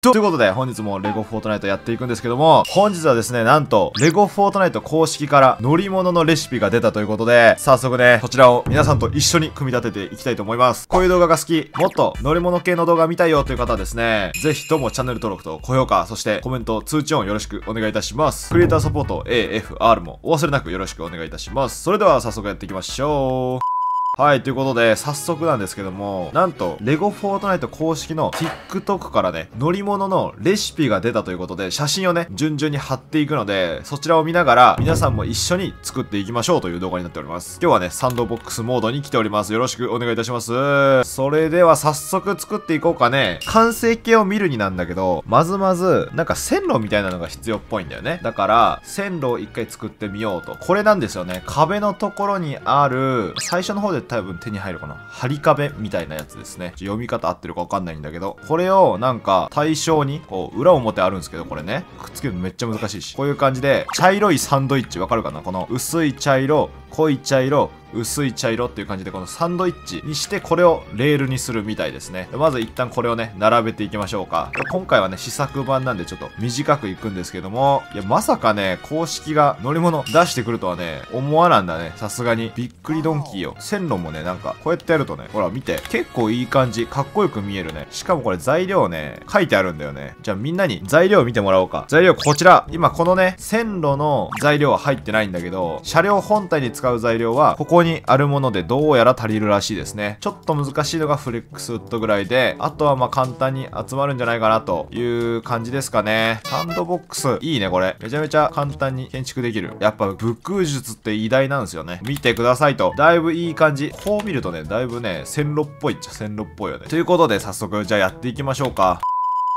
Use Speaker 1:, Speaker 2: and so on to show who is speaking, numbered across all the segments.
Speaker 1: ということで、本日もレゴフォートナイトやっていくんですけども、本日はですね、なんと、レゴフォートナイト公式から乗り物のレシピが出たということで、早速ね、こちらを皆さんと一緒に組み立てていきたいと思います。こういう動画が好き、もっと乗り物系の動画見たいよという方はですね、ぜひともチャンネル登録と高評価、そしてコメント、通知音よろしくお願いいたします。クリエイターサポート AFR もお忘れなくよろしくお願いいたします。それでは早速やっていきましょう。はい、ということで、早速なんですけども、なんと、レゴフォートナイト公式の TikTok からね、乗り物のレシピが出たということで、写真をね、順々に貼っていくので、そちらを見ながら、皆さんも一緒に作っていきましょうという動画になっております。今日はね、サンドボックスモードに来ております。よろしくお願いいたします。それでは早速作っていこうかね。完成形を見るになんだけど、まずまず、なんか線路みたいなのが必要っぽいんだよね。だから、線路を一回作ってみようと。これなんですよね。壁のところにある、最初の方で多分手に入るかな。針壁みたいなやつですね。読み方合ってるかわかんないんだけど、これをなんか対象に、こう、裏表あるんですけど、これね。くっつけるのめっちゃ難しいし。こういう感じで、茶色いサンドイッチわかるかな？この薄い茶色、濃い茶色、薄い茶色っていう感じでこのサンドイッチにしてこれをレールにするみたいですね。まず一旦これをね、並べていきましょうか。今回はね、試作版なんでちょっと短くいくんですけども、いや、まさかね、公式が乗り物出してくるとはね、思わなんだね。さすがに。びっくりドンキーよ。線路もね、なんか、こうやってやるとね、ほら見て。結構いい感じ。かっこよく見えるね。しかもこれ材料ね、書いてあるんだよね。じゃあみんなに材料を見てもらおうか。材料こちら。今このね、線路の材料は入ってないんだけど、車両本体に使う材料は、ここここにあるものでどうやら足りるらしいですね。ちょっと難しいのがフレックスウッドぐらいで、あとはまあ簡単に集まるんじゃないかなという感じですかね。サンドボックス、いいねこれ。めちゃめちゃ簡単に建築できる。やっぱ武空術って偉大なんですよね。見てくださいと。だいぶいい感じ。こう見るとね、だいぶね、線路っぽいっちゃ線路っぽいよね。ということで早速、じゃあやっていきましょうか。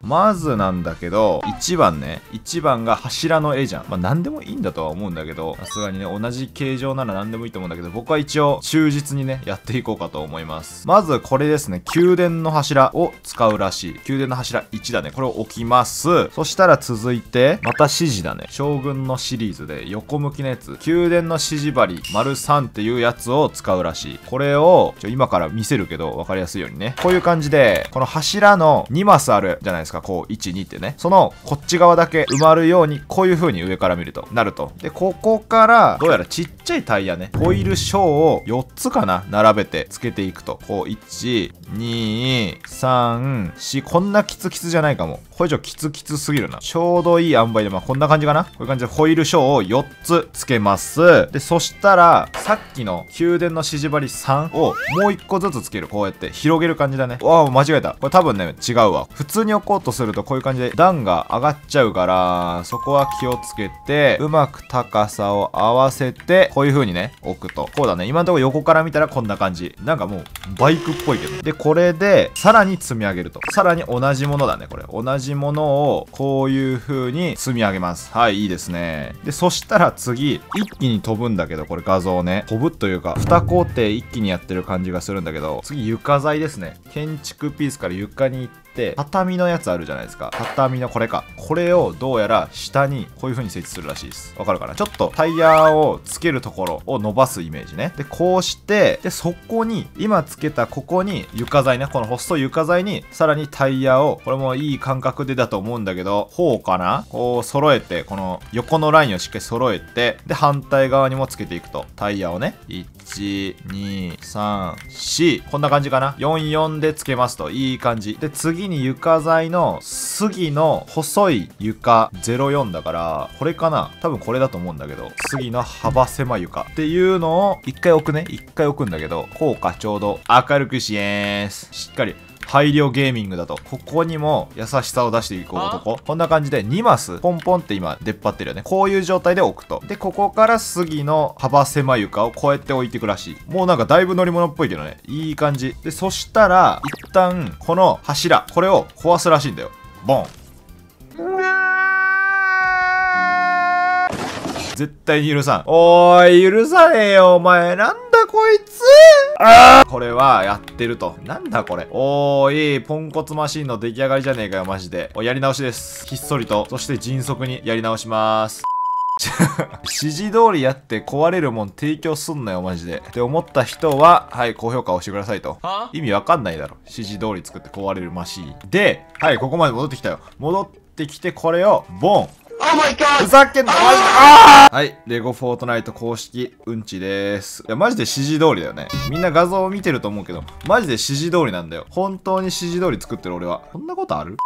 Speaker 1: まずなんだけど、1番ね。1番が柱の絵じゃん。まあ何でもいいんだとは思うんだけど、さすがにね、同じ形状なら何でもいいと思うんだけど、僕は一応忠実にね、やっていこうかと思います。まずこれですね。宮殿の柱を使うらしい。宮殿の柱1だね。これを置きます。そしたら続いて、また指示だね。将軍のシリーズで横向きのやつ。宮殿の指示針、丸3っていうやつを使うらしい。これを、ちょ今から見せるけど、わかりやすいようにね。こういう感じで、この柱の2マスあるじゃないですか。こう、1、2ってね。その、こっち側だけ埋まるように、こういう風に上から見ると、なると。で、ここから、どうやらちっちゃいタイヤね。ホイールショーを4つかな並べて、つけていくと。こう、1、2、3、4、こんなキツキツじゃないかも。これ以上キツキツすぎるな。ちょうどいい塩梅で、まあこんな感じかな？こういう感じでホイールショーを4つつけます。で、そしたら、さっきの宮殿の指示針3をもう1個ずつつける。こうやって広げる感じだね。わあ、間違えた。これ多分ね、違うわ。普通に置こうとするとこういう感じで段が上がっちゃうから、そこは気をつけて、うまく高さを合わせて、こういう風にね、置くと。こうだね。今のところ横から見たらこんな感じ。なんかもう、バイクっぽいけど。で、これで、さらに積み上げると。さらに同じものだね、これ。同じものを、こういう風に積み上げます。はい、いいですね。で、そしたら次、一気に飛ぶんだけど、これ画像ね。飛ぶというか、二工程一気にやってる感じがするんだけど、次床材ですね。建築ピースから床に行って、畳のやつあるじゃないですか。畳のこれか。これをどうやら下にこういう風に設置するらしいです。わかるかな？ちょっとタイヤをつけるところを伸ばすイメージね。で、こうして、で、そこに、今つけたここに床材ね。この細い床材にさらにタイヤを、これもいい感覚でだと思うんだけど、こうかな？こう揃えて、この横のラインをしっかり揃えて、で、反対側にもつけていくと。タイヤをね。1、2、1,2,3,4。こんな感じかな ?4、4でつけますと。いい感じ。で、次に床材の杉の細い床04だから、これかな多分これだと思うんだけど、杉の幅狭い床っていうのを一回置くね。一回置くんだけど、効果ちょうど明るくしえーす。しっかり。配慮ゲーミングだと、ここにも優しさを出していこう男。こんな感じで2マス、ポンポンって今出っ張ってるよね。こういう状態で置くと。で、ここから杉の幅狭い床をこうやって置いていくらしい。もうなんかだいぶ乗り物っぽいけどね。いい感じ。で、そしたら、一旦、この柱、これを壊すらしいんだよ。ボン。絶対に許さん。おーい、許さねえよ、お前。なんだこいつあーこれはやってると。なんだこれ。おーい、ポンコツマシンの出来上がりじゃねえかよ、マジで。おやり直しです。ひっそりと、そして迅速にやり直します。指示通りやって壊れるもん提供すんなよ、マジで。って思った人は、はい、高評価をしてくださいと。意味わかんないだろ。指示通り作って壊れるマシーン。で、はい、ここまで戻ってきたよ。戻ってきて、これを、ボンふざけんな、あはい、レゴフォートナイト公式うんちです。いや、マジで指示通りだよね。みんな画像を見てると思うけど、マジで指示通りなんだよ。本当に指示通り作ってる俺は。こんなことある？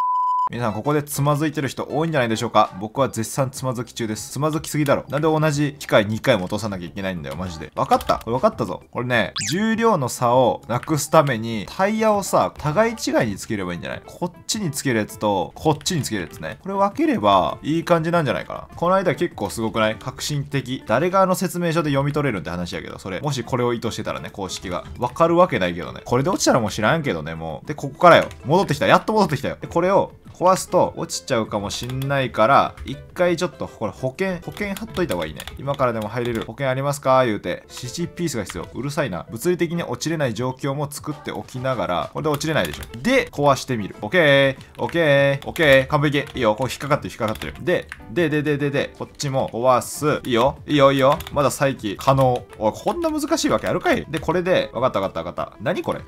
Speaker 1: 皆さんここでつまずいてる人多いんじゃないでしょうか僕は絶賛つまずき中です。つまずきすぎだろ。なんで同じ機械2回も落とさなきゃいけないんだよ、マジで。わかったこれわかったぞ。これね、重量の差をなくすために、タイヤをさ、互い違いにつければいいんじゃない？こっちにつけるやつと、こっちにつけるやつね。これ分ければ、いい感じなんじゃないかな。この間結構すごくない？革新的。誰があの説明書で読み取れるって話やけど、それ、もしこれを意図してたらね、公式が。わかるわけないけどね。これで落ちたらもう知らんけどね、もう。で、ここからよ。戻ってきた。やっと戻ってきたよ。で、これを、壊すと落ちちゃうかもしんないから、一回ちょっと、これ保険、保険貼っといた方がいいね。今からでも入れる保険ありますか？言うて、CC ピースが必要。うるさいな。物理的に落ちれない状況も作っておきながら、これで落ちれないでしょ。で、壊してみる。オッケー、オッケー、オッケー、完璧。いいよ。こう引っかかってる、引っかかってる。で、で、で、で、で、で、こっちも壊す。いいよ。いいよ、いいよ。まだ再起可能。おい、こんな難しいわけあるかい？で、これで、わかったわかったわかった。何これ？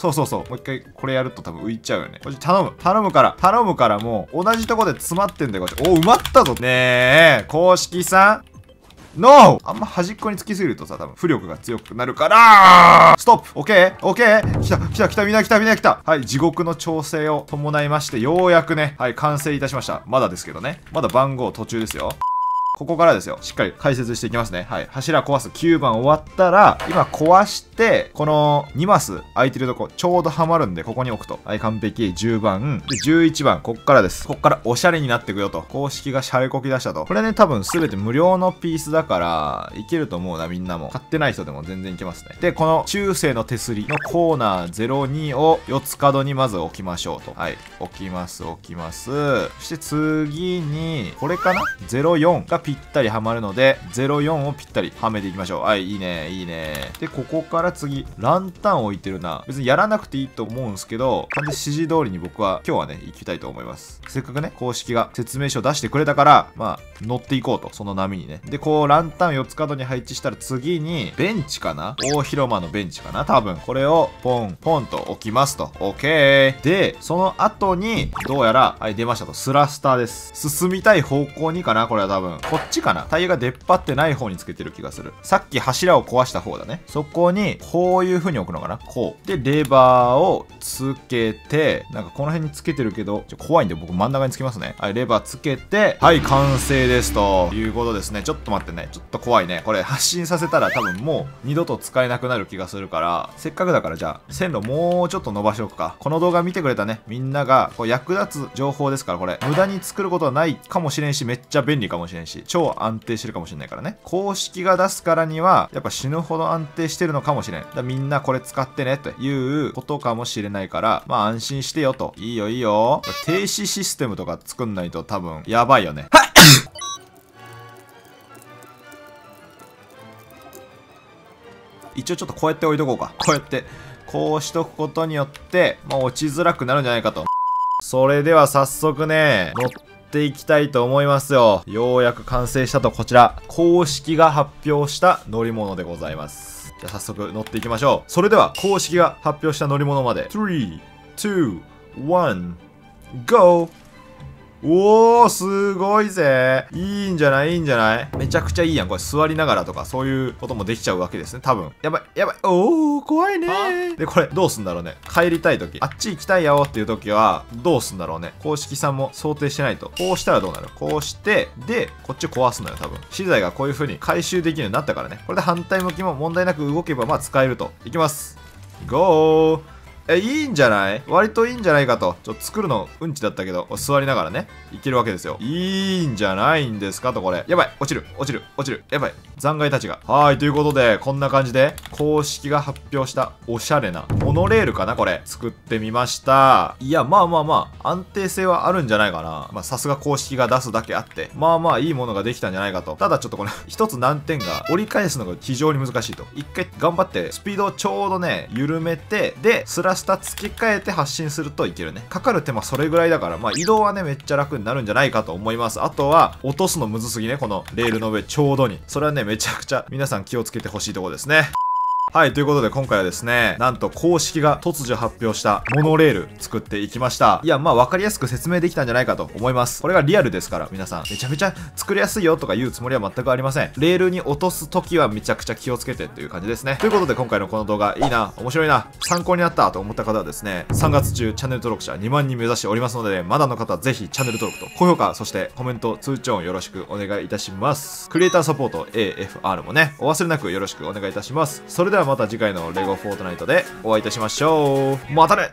Speaker 1: そうそうそう。もう一回これやると多分浮いちゃうよね。こっち頼む。頼むから。頼むからもう同じとこで詰まってんだよ、こっち。お、埋まったぞ。ねえ、公式さん。NO! あんま端っこにつきすぎるとさ、多分浮力が強くなるからストップオッケーオッケー来た来た来たみんな来たみんな来たはい、地獄の調整を伴いまして、ようやくね、はい、完成いたしました。まだですけどね。まだ番号途中ですよ。ここからですよ。しっかり解説していきますね。はい。柱壊す9番終わったら、今壊して、この2マス空いてるとこ、ちょうどはまるんで、ここに置くと。はい、完璧。10番。で、11番。こっからです。こっからおしゃれになってくよと。公式がシャレこき出したと。これね、多分すべて無料のピースだから、いけると思うな、みんなも。買ってない人でも全然いけますね。で、この中世の手すりのコーナー02を4つ角にまず置きましょうと。はい。置きます、置きます。そして次に、これかな ?04 がピぴったりはまるので、04をぴったりはめていきましょう。はい、いいね、いいね。で、ここから次、ランタン置いてるな。別にやらなくていいと思うんですけど、完全指示通りに僕は今日はね、行きたいと思います。せっかくね、公式が説明書出してくれたから、まあ、乗っていこうと、その波にね。で、こう、ランタン4つ角に配置したら次に、ベンチかな？大広間のベンチかな？多分。これを、ポン、ポンと置きますと。オッケー。で、その後に、どうやら、はい、出ましたと。スラスターです。進みたい方向にかな？これは多分。こっちかな？タイヤが出っ張ってない方につけてる気がする。さっき柱を壊した方だね。そこに、こういう風に置くのかな？こう。で、レバーをつけて、なんかこの辺につけてるけど、ちょ怖いんで僕真ん中につけますね。はい、レバーつけて、はい、完成ですということですね。ちょっと待ってね。ちょっと怖いね。これ発信させたら多分もう二度と使えなくなる気がするから、せっかくだからじゃあ、線路もうちょっと伸ばしておくか。この動画見てくれたね、みんながこう役立つ情報ですから、これ。無駄に作ることはないかもしれんし、めっちゃ便利かもしれんし、超安定してるかもしれないからね。公式が出すからには、やっぱ死ぬほど安定してるのかもしれん。だみんなこれ使ってね、ということかもしれないから、まあ安心してよと。いいよいいよ。停止システムとか作んないと多分、やばいよね。はい一応ちょっとこうやって置いとこうか。こうやって、こうしとくことによって、まあ、落ちづらくなるんじゃないかと。それでは早速ね、乗っていきたいと思いますよ。ようやく完成したとこちら、公式が発表した乗り物でございます。じゃあ早速乗っていきましょう。それでは、公式が発表した乗り物まで、3、2、1、GO! おー、すごいぜ。いいんじゃないいいんじゃない？めちゃくちゃいいやん。これ座りながらとか、そういうこともできちゃうわけですね。多分。やばい、やばい。おー、怖いねで、これ、どうすんだろうね。帰りたいとき。あっち行きたいよっていうときは、どうすんだろうね。公式さんも想定してないと。こうしたらどうなる？こうして、で、こっち壊すのよ、多分。資材がこういう風に回収できるようになったからね。これで反対向きも問題なく動けば、まあ使えると。いきます。ゴーえ、いいんじゃない？割といいんじゃないかと。ちょっと作るのうんちだったけど、座りながらね、いけるわけですよ。いいんじゃないんですかと、これ。やばい落ちる落ちる落ちるやばい残骸たちが。はい、ということで、こんな感じで、公式が発表したおしゃれな、モノレールかなこれ。作ってみました。いや、まあまあまあ、安定性はあるんじゃないかな。まあ、さすが公式が出すだけあって、まあまあいいものができたんじゃないかと。ただちょっとこれ、一つ難点が、折り返すのが非常に難しいと。一回頑張って、スピードをちょうどね、緩めて、で、スララスター付け替えて発信するといけるね。かかる手間それぐらいだから、まあ移動はね、めっちゃ楽になるんじゃないかと思います。あとは、落とすのむずすぎね、このレールの上ちょうどに。それはね、めちゃくちゃ皆さん気をつけてほしいところですね。はい、ということで今回はですね、なんと公式が突如発表したモノレール作っていきました。いや、まあ分かりやすく説明できたんじゃないかと思います。これがリアルですから、皆さん、めちゃめちゃ作りやすいよとか言うつもりは全くありません。レールに落とすときはめちゃくちゃ気をつけてっていう感じですね。ということで今回のこの動画、いいな、面白いな、参考になったと思った方はですね、3月中チャンネル登録者2万人目指しておりますので、まだの方ぜひチャンネル登録と高評価、そしてコメント、通知音よろしくお願いいたします。クリエイターサポート AFR もね、お忘れなくよろしくお願いいたします。それではまた次回のレゴフォートナイトでお会いいたしましょう。またね